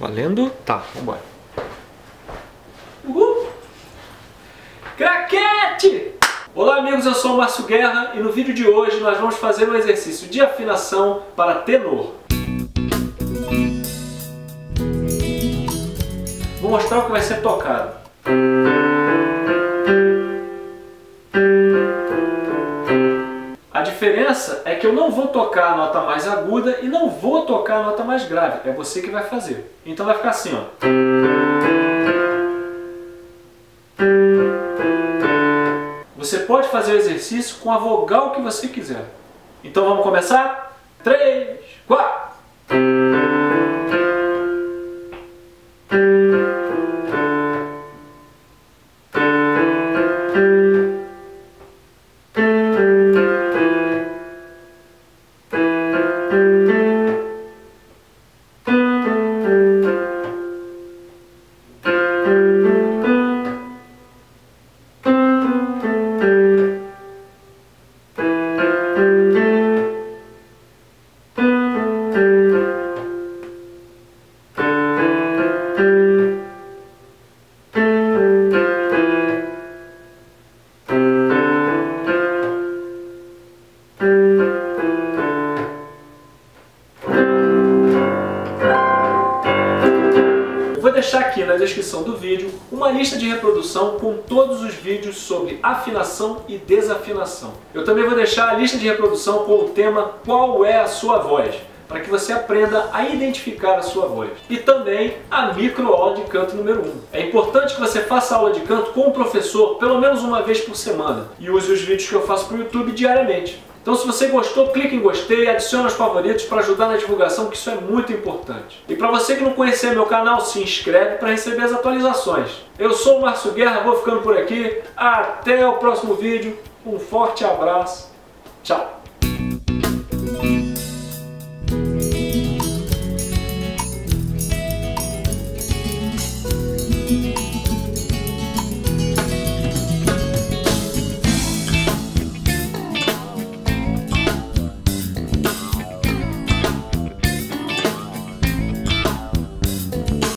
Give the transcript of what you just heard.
Valendo? Tá, vambora. Uhul! Craquete! Olá amigos, eu sou o Márcio Guerra e no vídeo de hoje nós vamos fazer um exercício de afinação para tenor. Vou mostrar o que vai ser tocado. Diferença é que eu não vou tocar a nota mais aguda e não vou tocar a nota mais grave. É você que vai fazer. Então vai ficar assim, ó. Você pode fazer o exercício com a vogal que você quiser. Então vamos começar? 3, 4. Vou deixar aqui na descrição do vídeo uma lista de reprodução com todos os vídeos sobre afinação e desafinação. Eu também vou deixar a lista de reprodução com o tema Qual é a sua voz? Para que você aprenda a identificar a sua voz. E também a microaula de canto número 1. É importante que você faça aula de canto com o professor pelo menos uma vez por semana e use os vídeos que eu faço para o YouTube diariamente. Então se você gostou, clique em gostei, adicione os favoritos para ajudar na divulgação, que isso é muito importante. E para você que não conhecer meu canal, se inscreve para receber as atualizações. Eu sou o Márcio Guerra, vou ficando por aqui. Até o próximo vídeo. Um forte abraço. Tchau.